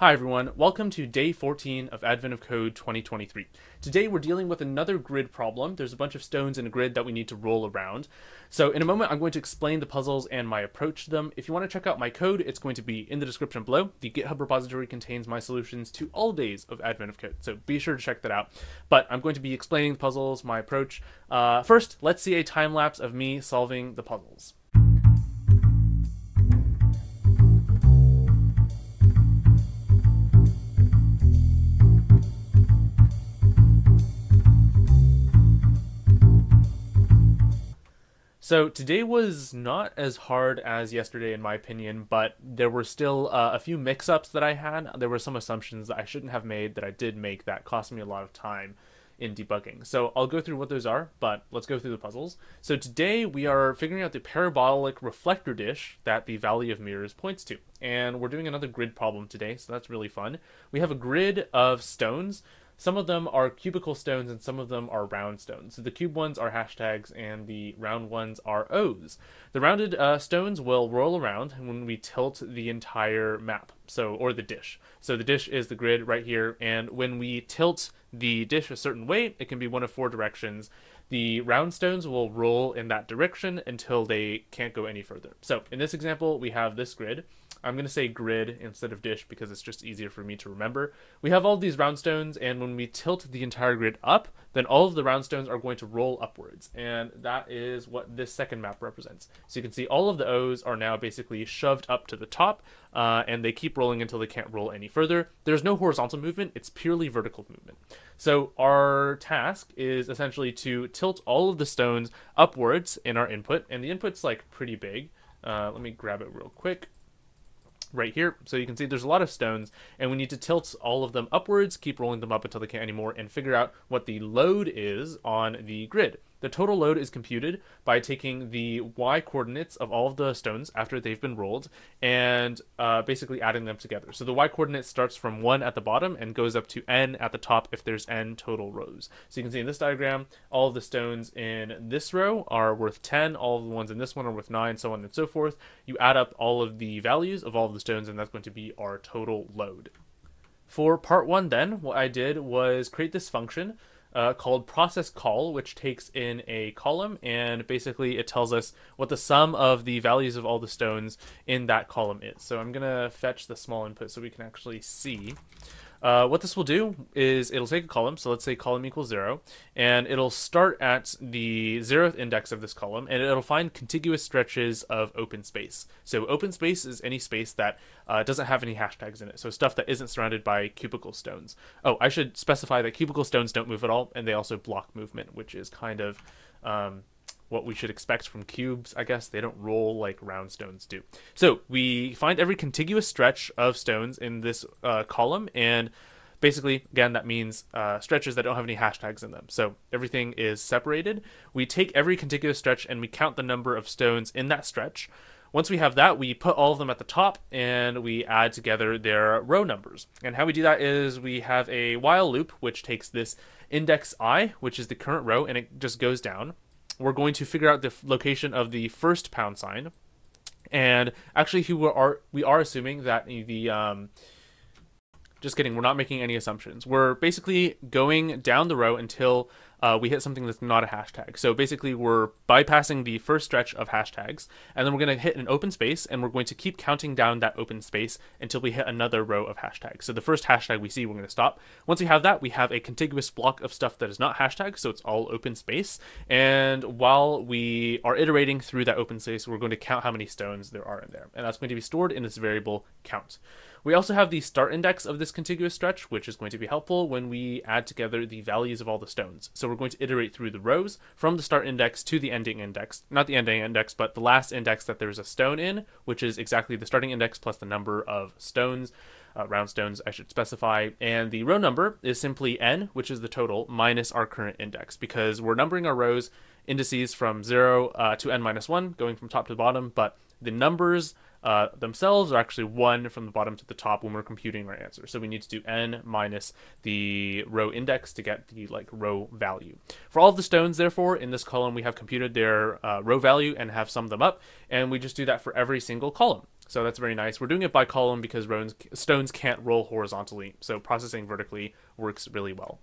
Hi everyone, welcome to day 14 of Advent of Code 2023. Today we're dealing with another grid problem. There's a bunch of stones in a grid that we need to roll around. So in a moment I'm going to explain the puzzles and my approach to them. If you want to check out my code, it's going to be in the description below. The GitHub repository contains my solutions to all days of Advent of Code, so be sure to check that out. But I'm going to be explaining the puzzles, my approach. Uh, first, let's see a time lapse of me solving the puzzles. So today was not as hard as yesterday, in my opinion, but there were still uh, a few mix-ups that I had. There were some assumptions that I shouldn't have made that I did make that cost me a lot of time in debugging. So I'll go through what those are, but let's go through the puzzles. So today we are figuring out the parabolic reflector dish that the Valley of Mirrors points to. And we're doing another grid problem today, so that's really fun. We have a grid of stones some of them are cubical stones and some of them are round stones. So the cube ones are hashtags and the round ones are O's. The rounded uh, stones will roll around when we tilt the entire map, so or the dish. So the dish is the grid right here, and when we tilt the dish a certain way, it can be one of four directions. The round stones will roll in that direction until they can't go any further. So in this example, we have this grid. I'm going to say grid instead of dish because it's just easier for me to remember. We have all these round stones, and when we tilt the entire grid up, then all of the round stones are going to roll upwards, and that is what this second map represents. So you can see all of the O's are now basically shoved up to the top, uh, and they keep rolling until they can't roll any further. There's no horizontal movement, it's purely vertical movement. So our task is essentially to tilt all of the stones upwards in our input, and the input's like pretty big. Uh, let me grab it real quick right here. So you can see there's a lot of stones and we need to tilt all of them upwards, keep rolling them up until they can't anymore and figure out what the load is on the grid. The total load is computed by taking the y coordinates of all of the stones after they've been rolled and uh, basically adding them together. So the y coordinate starts from 1 at the bottom and goes up to n at the top if there's n total rows. So you can see in this diagram, all of the stones in this row are worth 10, all of the ones in this one are worth 9, so on and so forth. You add up all of the values of all of the stones and that's going to be our total load. For part 1 then, what I did was create this function uh, called process call, which takes in a column and basically it tells us what the sum of the values of all the stones in that column is. So I'm going to fetch the small input so we can actually see. Uh, what this will do is it'll take a column, so let's say column equals zero, and it'll start at the zeroth index of this column, and it'll find contiguous stretches of open space. So open space is any space that uh, doesn't have any hashtags in it, so stuff that isn't surrounded by cubical stones. Oh, I should specify that cubical stones don't move at all, and they also block movement, which is kind of um, what we should expect from cubes. I guess they don't roll like round stones do. So we find every contiguous stretch of stones in this uh, column, and basically, again, that means uh, stretches that don't have any hashtags in them. So everything is separated. We take every contiguous stretch and we count the number of stones in that stretch. Once we have that, we put all of them at the top and we add together their row numbers. And how we do that is we have a while loop, which takes this index i, which is the current row, and it just goes down we're going to figure out the location of the first pound sign. And actually, we are we are assuming that the um, just kidding. We're not making any assumptions. We're basically going down the row until uh, we hit something that's not a hashtag. So basically, we're bypassing the first stretch of hashtags, and then we're going to hit an open space, and we're going to keep counting down that open space until we hit another row of hashtags. So the first hashtag we see, we're going to stop. Once we have that, we have a contiguous block of stuff that is not hashtag, so it's all open space. And while we are iterating through that open space, we're going to count how many stones there are in there, and that's going to be stored in this variable count. We also have the start index of this contiguous stretch, which is going to be helpful when we add together the values of all the stones. So we're going to iterate through the rows from the start index to the ending index. Not the ending index, but the last index that there's a stone in, which is exactly the starting index plus the number of stones. Uh, round stones, I should specify. And the row number is simply n, which is the total, minus our current index, because we're numbering our rows indices from 0 uh, to n minus 1, going from top to bottom, but the numbers uh, themselves are actually 1 from the bottom to the top when we're computing our answer. So we need to do n minus the row index to get the like row value. For all of the stones, therefore, in this column, we have computed their uh, row value and have summed them up, and we just do that for every single column. So that's very nice. We're doing it by column because stones can't roll horizontally. So processing vertically works really well.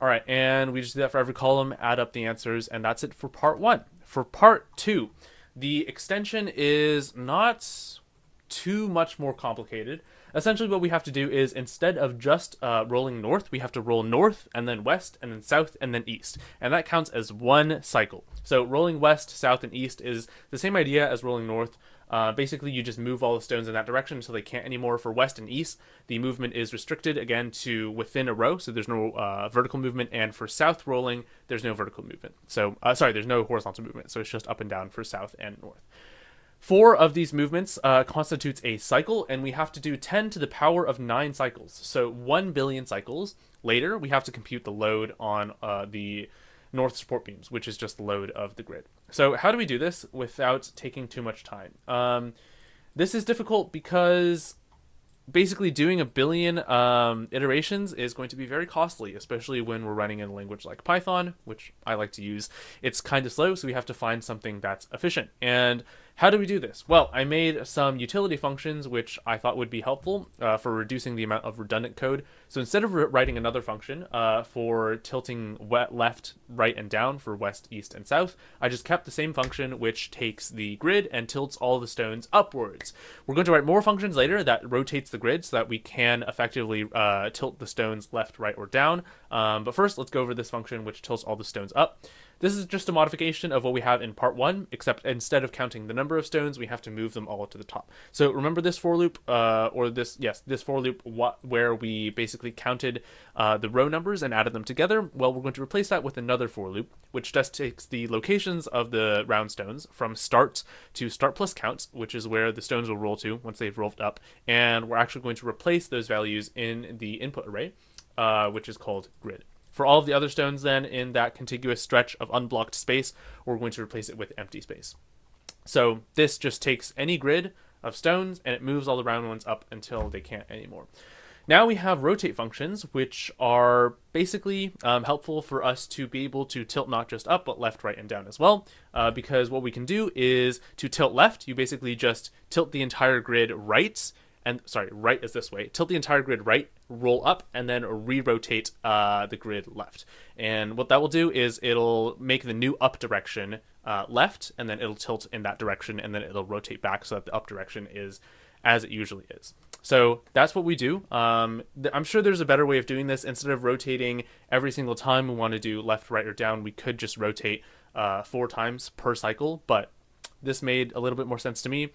All right, and we just do that for every column, add up the answers, and that's it for part one. For part two, the extension is not too much more complicated. Essentially, what we have to do is instead of just uh, rolling north, we have to roll north and then west and then south and then east. And that counts as one cycle. So rolling west, south, and east is the same idea as rolling north. Uh, basically, you just move all the stones in that direction until they can't anymore. For west and east, the movement is restricted again to within a row, so there's no uh, vertical movement. And for south rolling, there's no vertical movement. So, uh, sorry, there's no horizontal movement. So it's just up and down for south and north. Four of these movements uh, constitutes a cycle, and we have to do 10 to the power of 9 cycles. So 1 billion cycles. Later, we have to compute the load on uh, the north support beams, which is just the load of the grid. So how do we do this without taking too much time? Um, this is difficult because basically doing a billion um, iterations is going to be very costly, especially when we're running in a language like Python, which I like to use. It's kind of slow, so we have to find something that's efficient. And how do we do this? Well, I made some utility functions which I thought would be helpful uh, for reducing the amount of redundant code. So instead of writing another function uh, for tilting left, right, and down for west, east, and south, I just kept the same function which takes the grid and tilts all the stones upwards. We're going to write more functions later that rotates the grid so that we can effectively uh, tilt the stones left, right, or down. Um, but first, let's go over this function which tilts all the stones up. This is just a modification of what we have in part one, except instead of counting the number of stones, we have to move them all to the top. So remember this for loop, uh, or this, yes, this for loop where we basically counted uh, the row numbers and added them together. Well, we're going to replace that with another for loop, which just takes the locations of the round stones from start to start plus count, which is where the stones will roll to once they've rolled up. And we're actually going to replace those values in the input array, uh, which is called grid. For all of the other stones then in that contiguous stretch of unblocked space, we're going to replace it with empty space. So this just takes any grid of stones and it moves all the round ones up until they can't anymore. Now we have rotate functions, which are basically um, helpful for us to be able to tilt not just up, but left, right, and down as well. Uh, because what we can do is to tilt left, you basically just tilt the entire grid right, and sorry, right is this way. Tilt the entire grid right, roll up, and then re-rotate uh, the grid left. And what that will do is it'll make the new up direction uh, left, and then it'll tilt in that direction, and then it'll rotate back so that the up direction is as it usually is. So that's what we do. Um, I'm sure there's a better way of doing this. Instead of rotating every single time we want to do left, right, or down, we could just rotate uh, four times per cycle, but this made a little bit more sense to me.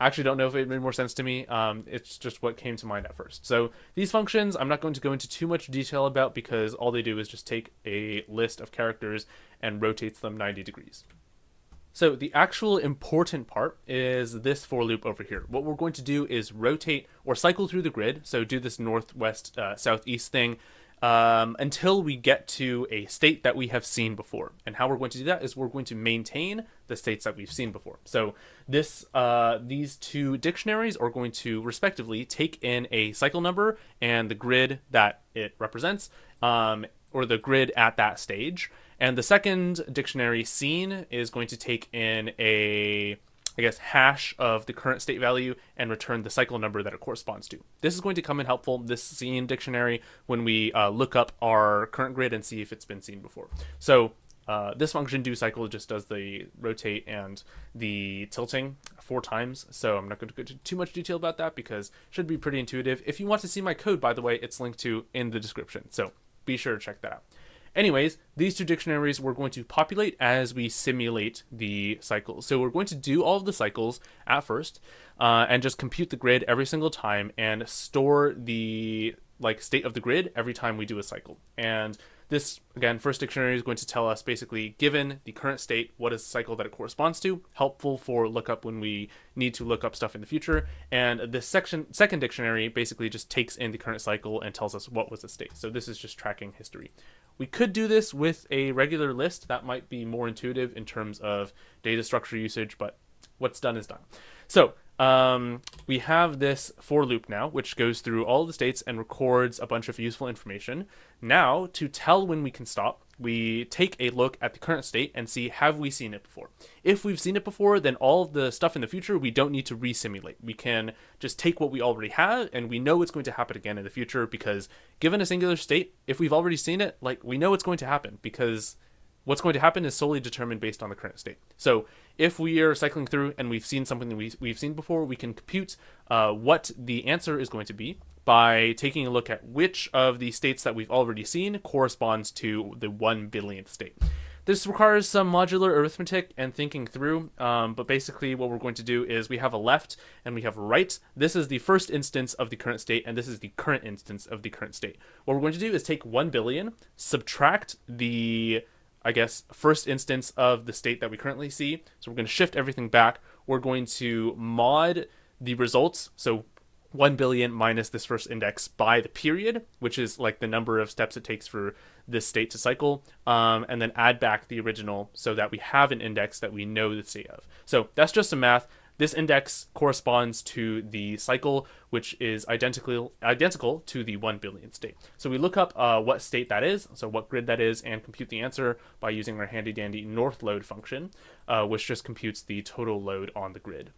I actually don't know if it made more sense to me. Um, it's just what came to mind at first. So these functions I'm not going to go into too much detail about because all they do is just take a list of characters and rotates them 90 degrees. So the actual important part is this for loop over here. What we're going to do is rotate or cycle through the grid. So do this northwest, uh, southeast thing um, until we get to a state that we have seen before. And how we're going to do that is we're going to maintain the states that we've seen before. So this uh, these two dictionaries are going to respectively take in a cycle number and the grid that it represents, um, or the grid at that stage. And the second dictionary seen is going to take in a I guess, hash of the current state value and return the cycle number that it corresponds to. This is going to come in helpful, this seen dictionary, when we uh, look up our current grid and see if it's been seen before. So uh, this function do cycle just does the rotate and the tilting four times. So I'm not going to go into too much detail about that because it should be pretty intuitive. If you want to see my code, by the way, it's linked to in the description. So be sure to check that out. Anyways, these two dictionaries we're going to populate as we simulate the cycles. So we're going to do all of the cycles at first uh, and just compute the grid every single time and store the like state of the grid every time we do a cycle. And this, again, first dictionary is going to tell us basically, given the current state, what is the cycle that it corresponds to, helpful for lookup when we need to look up stuff in the future. And this section, second dictionary basically just takes in the current cycle and tells us what was the state. So this is just tracking history. We could do this with a regular list. That might be more intuitive in terms of data structure usage, but what's done is done. So um, we have this for loop now, which goes through all the states and records a bunch of useful information. Now, to tell when we can stop, we take a look at the current state and see have we seen it before. If we've seen it before, then all the stuff in the future we don't need to resimulate. We can just take what we already have and we know it's going to happen again in the future because given a singular state, if we've already seen it, like we know it's going to happen because what's going to happen is solely determined based on the current state. So if we are cycling through and we've seen something that we, we've seen before, we can compute uh, what the answer is going to be by taking a look at which of the states that we've already seen corresponds to the 1 billionth state. This requires some modular arithmetic and thinking through, um, but basically what we're going to do is we have a left and we have a right. This is the first instance of the current state, and this is the current instance of the current state. What we're going to do is take 1 billion, subtract the I guess, first instance of the state that we currently see. So we're going to shift everything back. We're going to mod the results. So 1 billion minus this first index by the period, which is like the number of steps it takes for this state to cycle, um, and then add back the original so that we have an index that we know the state of. So that's just some math. This index corresponds to the cycle, which is identical identical to the 1 billion state. So we look up uh, what state that is, so what grid that is, and compute the answer by using our handy dandy north load function, uh, which just computes the total load on the grid.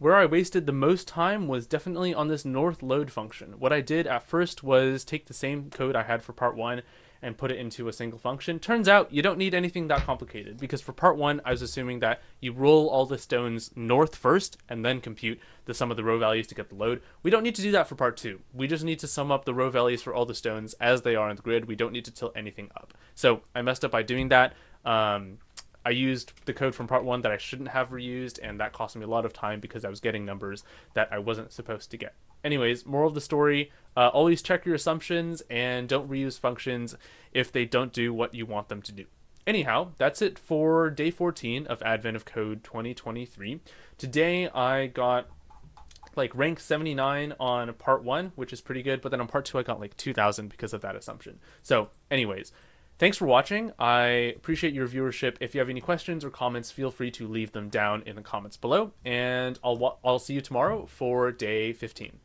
Where I wasted the most time was definitely on this north load function. What I did at first was take the same code I had for part 1 and put it into a single function. Turns out you don't need anything that complicated because for part one, I was assuming that you roll all the stones north first and then compute the sum of the row values to get the load. We don't need to do that for part two. We just need to sum up the row values for all the stones as they are on the grid. We don't need to tilt anything up. So I messed up by doing that. Um, I used the code from part one that I shouldn't have reused, and that cost me a lot of time because I was getting numbers that I wasn't supposed to get. Anyways, moral of the story uh, always check your assumptions and don't reuse functions if they don't do what you want them to do. Anyhow, that's it for day 14 of Advent of Code 2023. Today I got like rank 79 on part 1, which is pretty good, but then on part 2 I got like 2000 because of that assumption. So, anyways, Thanks for watching. I appreciate your viewership. If you have any questions or comments, feel free to leave them down in the comments below. And I'll, I'll see you tomorrow for day 15.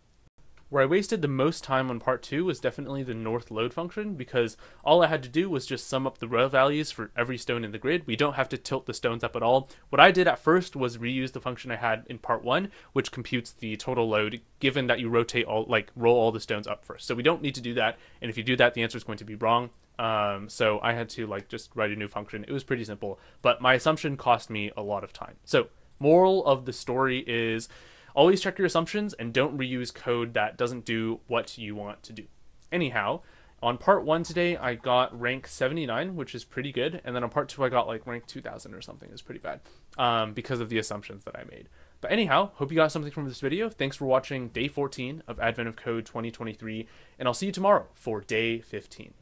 Where I wasted the most time on part 2 was definitely the north load function because all I had to do was just sum up the row values for every stone in the grid. We don't have to tilt the stones up at all. What I did at first was reuse the function I had in part 1 which computes the total load given that you rotate all like roll all the stones up first. So we don't need to do that and if you do that the answer is going to be wrong. Um, so I had to like just write a new function. It was pretty simple, but my assumption cost me a lot of time. So moral of the story is always check your assumptions and don't reuse code that doesn't do what you want to do. Anyhow, on part one today, I got rank 79, which is pretty good. And then on part two, I got like rank 2000 or something. is pretty bad um, because of the assumptions that I made. But anyhow, hope you got something from this video. Thanks for watching day 14 of Advent of Code 2023. And I'll see you tomorrow for day 15.